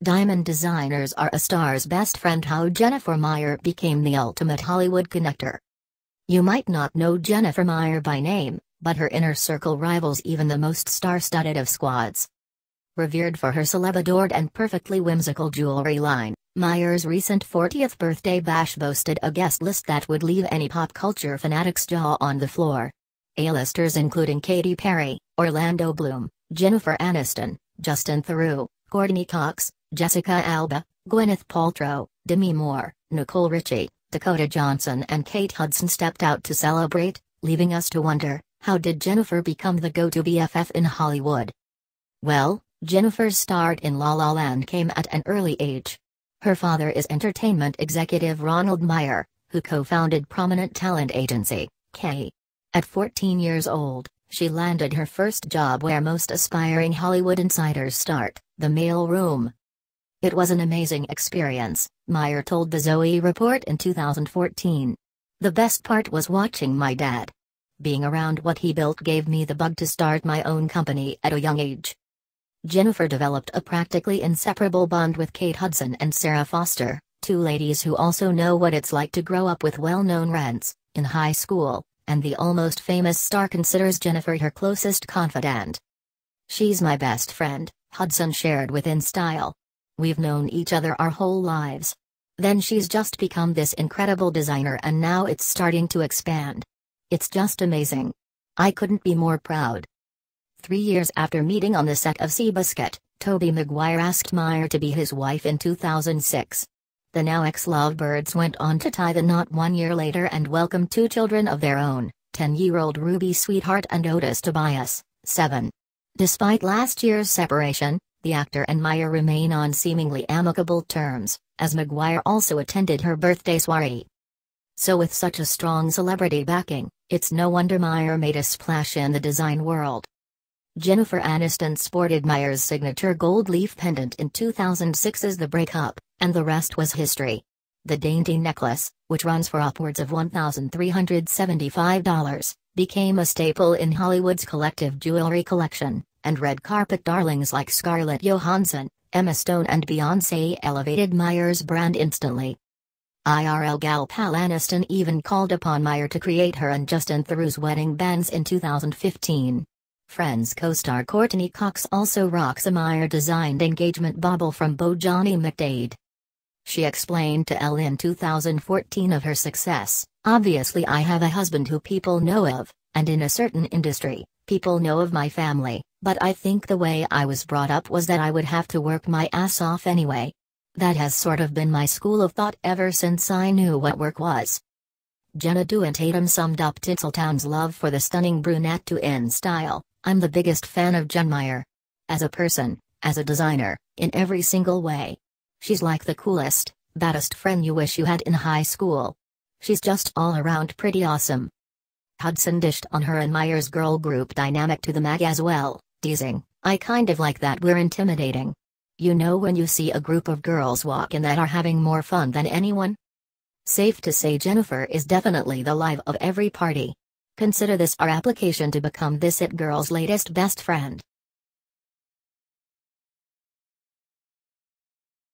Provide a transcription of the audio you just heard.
Diamond designers are a star's best friend how Jennifer Meyer became the ultimate Hollywood connector. You might not know Jennifer Meyer by name, but her inner circle rivals even the most star-studded of squads. Revered for her celeb-adored and perfectly whimsical jewelry line, Meyer's recent 40th birthday bash boasted a guest list that would leave any pop culture fanatic's jaw on the floor. A-listers including Katy Perry, Orlando Bloom, Jennifer Aniston, Justin Theroux, Courteney Cox, Jessica Alba, Gwyneth Paltrow, Demi Moore, Nicole Richie, Dakota Johnson and Kate Hudson stepped out to celebrate, leaving us to wonder, how did Jennifer become the go-to BFF in Hollywood? Well, Jennifer's start in La La Land came at an early age. Her father is entertainment executive Ronald Meyer, who co-founded prominent talent agency, K. At 14 years old, she landed her first job where most aspiring Hollywood insiders start, the mail room. It was an amazing experience, Meyer told the Zoe Report in 2014. The best part was watching my dad. Being around what he built gave me the bug to start my own company at a young age. Jennifer developed a practically inseparable bond with Kate Hudson and Sara Foster, two ladies who also know what it's like to grow up with well-known rents, in high school, and the almost famous star considers Jennifer her closest confidant. She's my best friend, Hudson shared with InStyle. We've known each other our whole lives. Then she's just become this incredible designer and now it's starting to expand. It's just amazing. I couldn't be more proud. Three years after meeting on the set of Seabiscuit, Tobey Maguire asked Meyer to be his wife in 2006. The now ex-lovebirds went on to tie the knot one year later and welcome two children of their own, 10-year-old Ruby Sweetheart and Otis Tobias, 7. Despite last year's separation, the actor and Meyer remain on seemingly amicable terms, as Maguire also attended her birthday soiree. So with such a strong celebrity backing, it's no wonder Meyer made a splash in the design world. Jennifer Aniston sported Meyer's signature gold leaf pendant in 2006's The Breakup, and the rest was history. The dainty necklace, which runs for upwards of $1,375, became a staple in Hollywood's collective jewelry collection and red carpet darlings like Scarlett Johansson, Emma Stone and Beyoncé elevated Meyer's brand instantly. IRL gal Pal Aniston even called upon Meyer to create her and Justin Theroux's wedding bands in 2015. Friends co-star Courteney Cox also rocks a Meyer-designed engagement bauble from Beau Johnny McDaid. She explained to Elle in 2014 of her success, Obviously I have a husband who people know of, and in a certain industry, people know of my family, but I think the way I was brought up was that I would have to work my ass off anyway. That has sort of been my school of thought ever since I knew what work was. Jenna Dewan Tatum summed up Tinseltown's love for the stunning brunette to InStyle, I'm the biggest fan of Jen Meyer. As a person, as a designer, in every single way. She's like the coolest, baddest friend you wish you had in high school. She's just all around pretty awesome. Hudson dished on her and Meyer's girl group dynamic to the mag as well teasing, I kind of like that we're intimidating. You know when you see a group of girls walk in that are having more fun than anyone? Safe to say Jennifer is definitely the live of every party. Consider this our application to become this it girl's latest best friend.